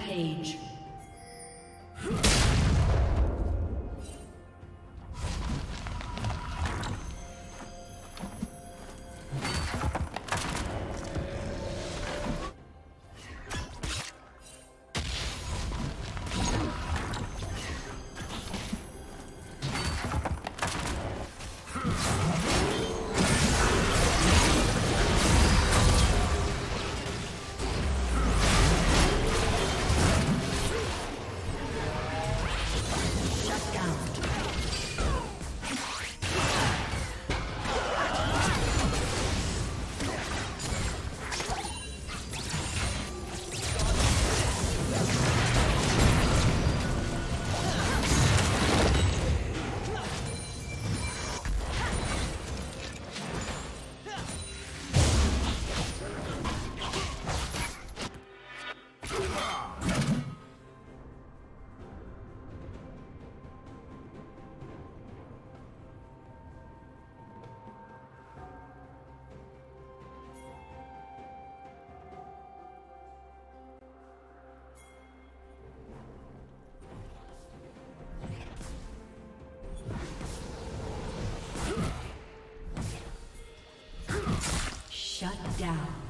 Rampage. Down.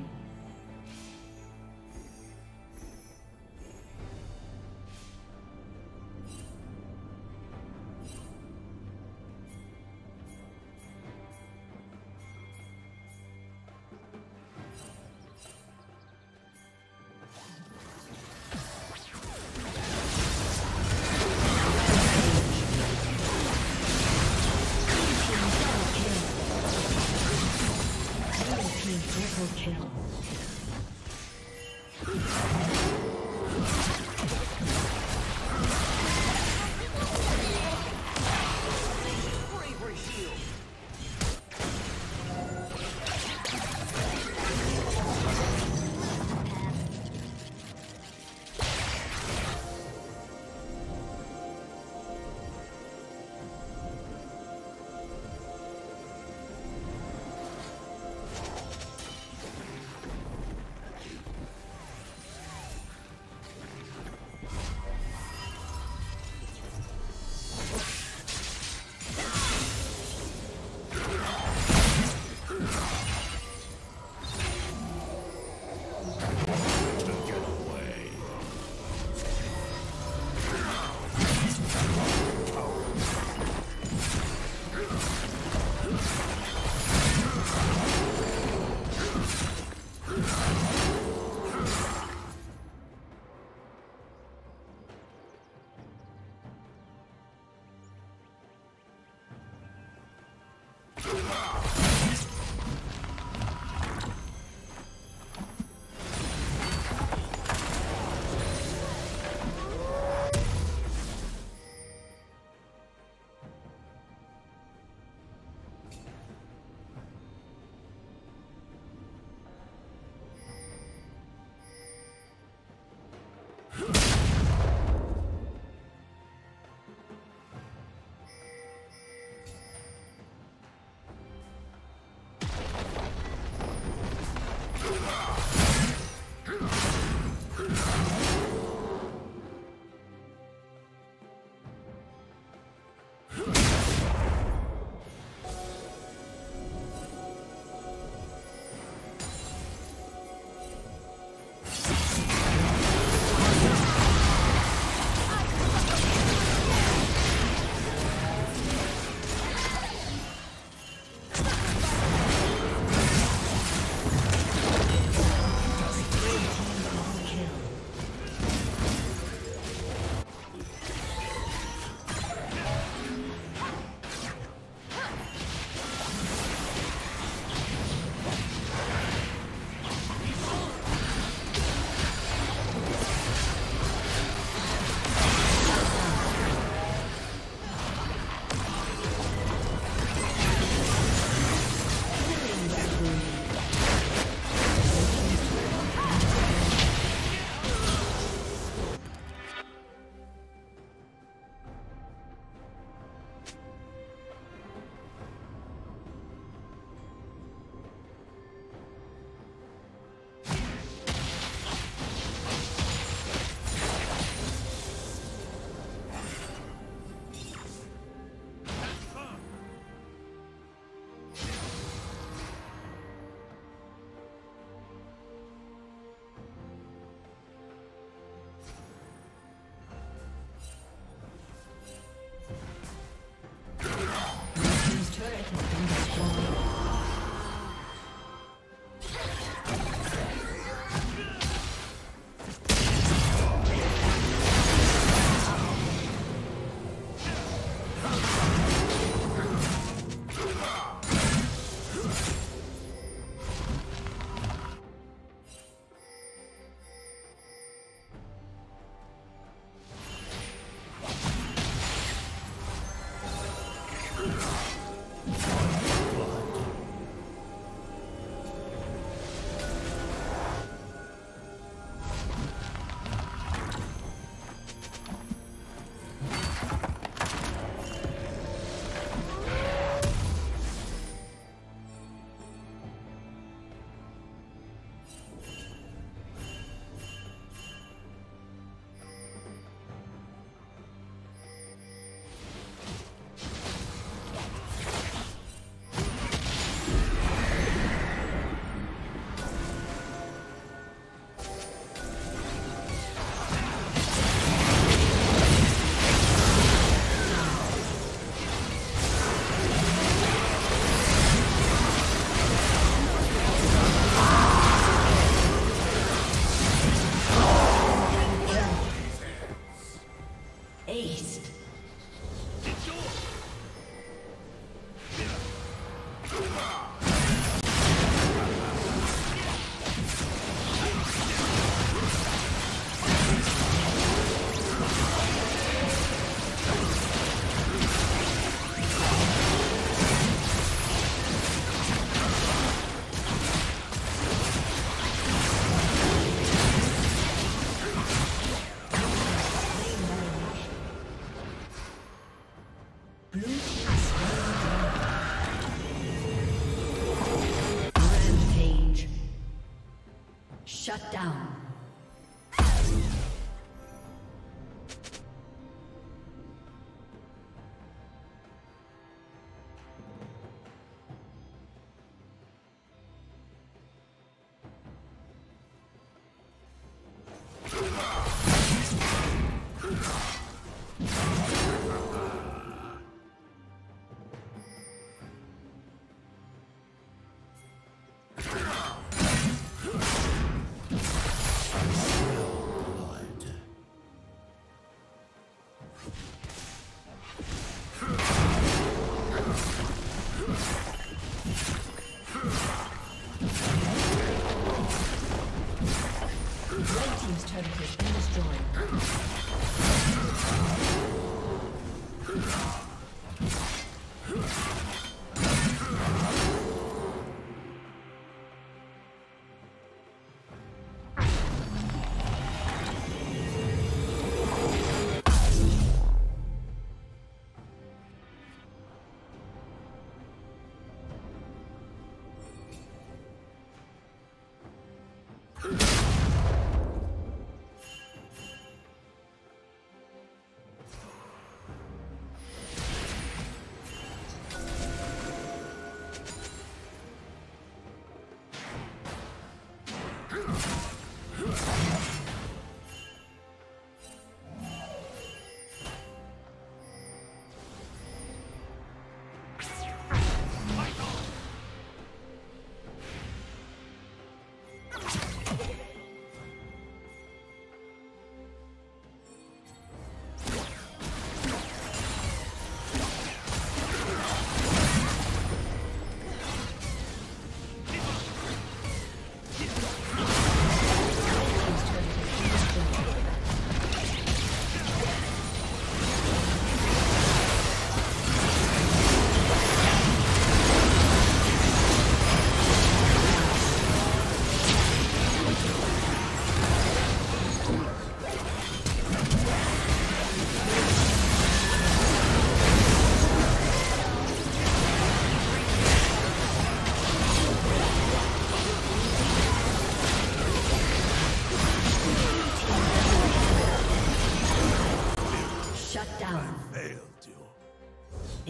Huh.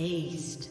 Aced.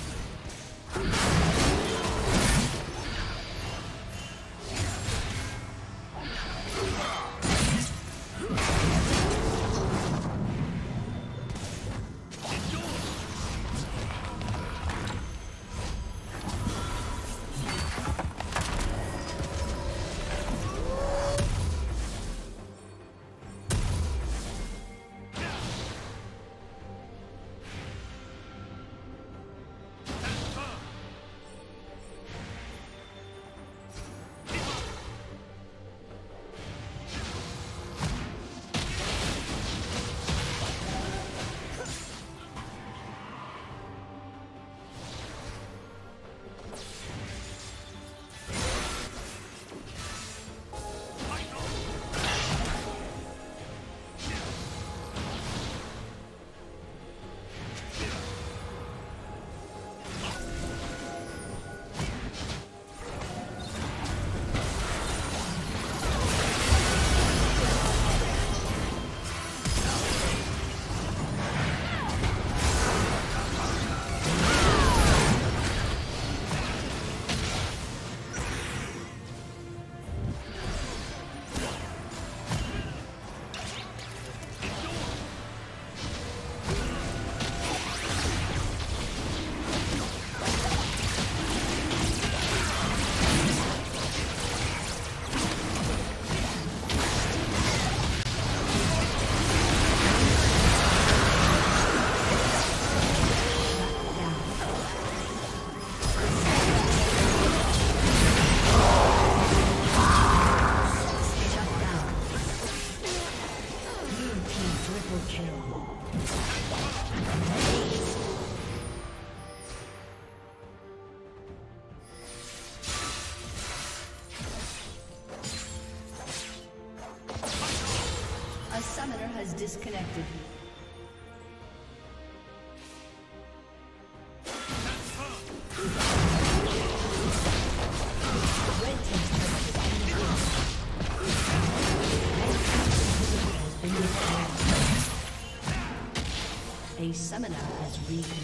Has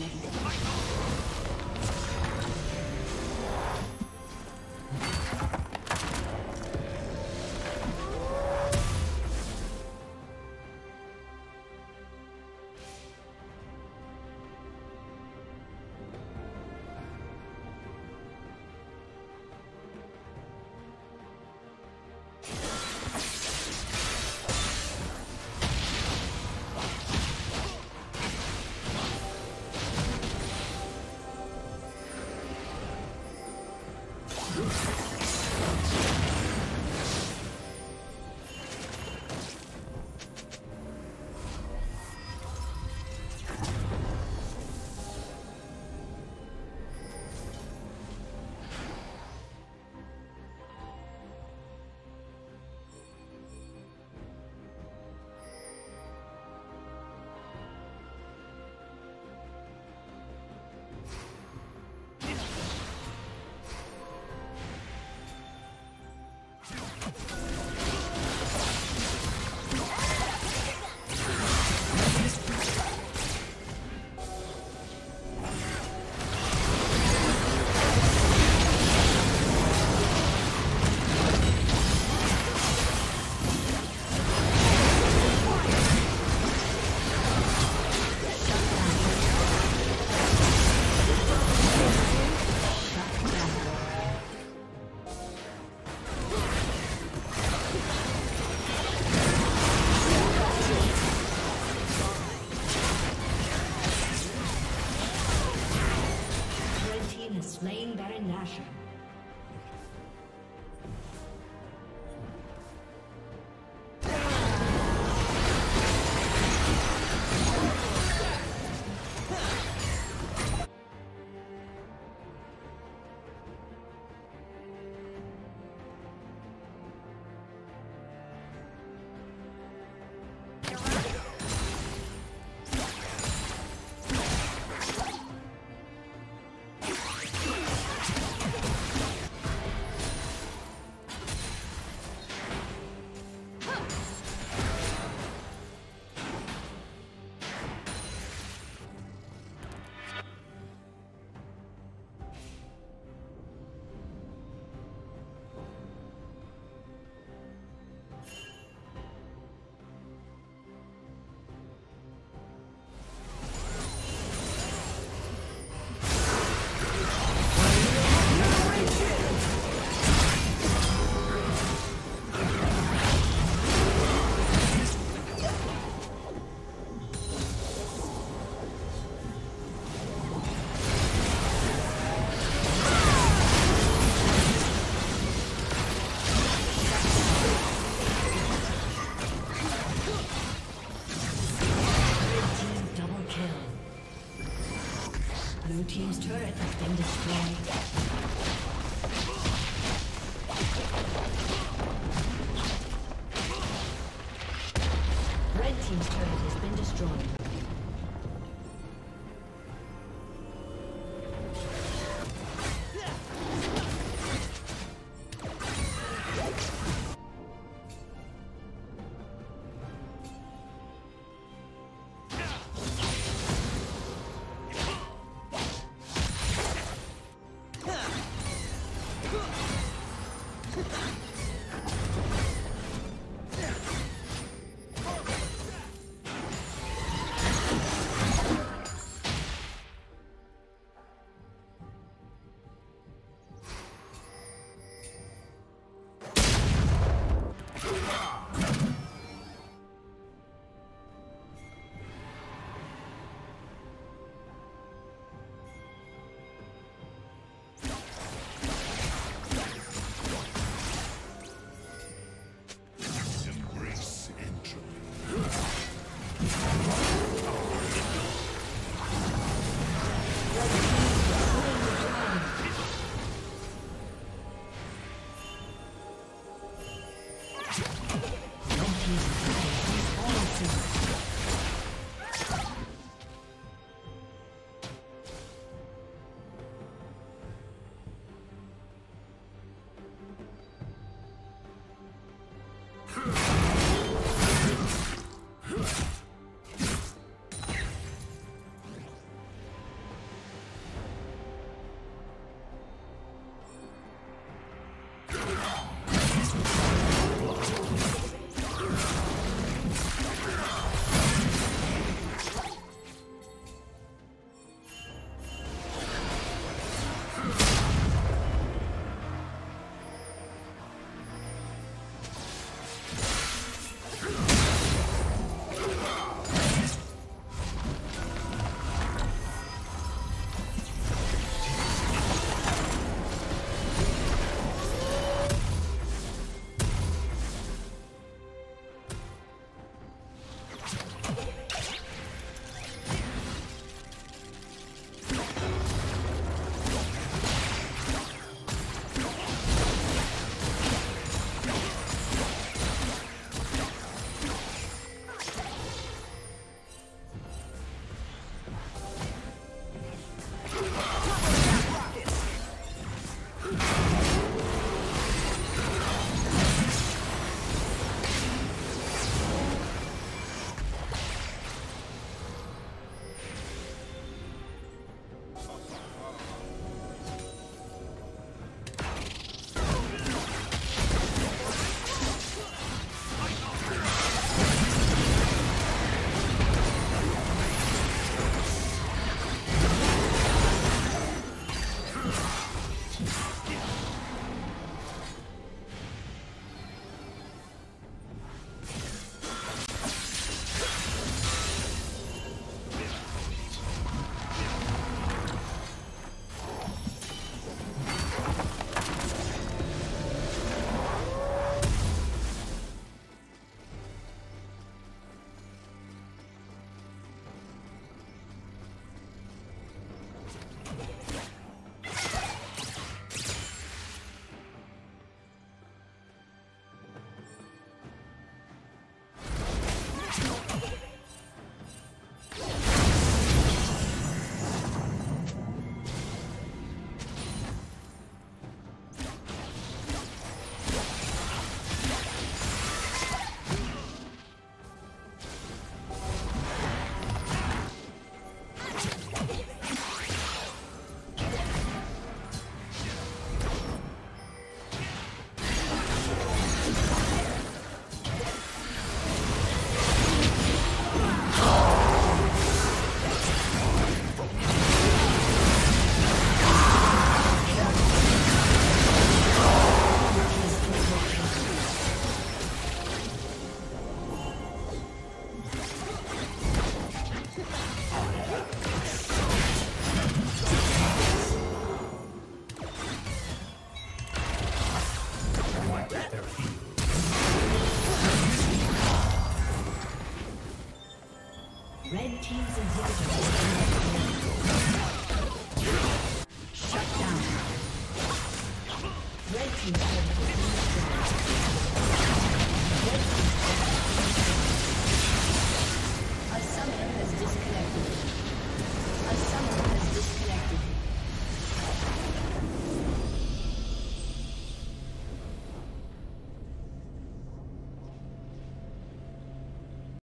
Baron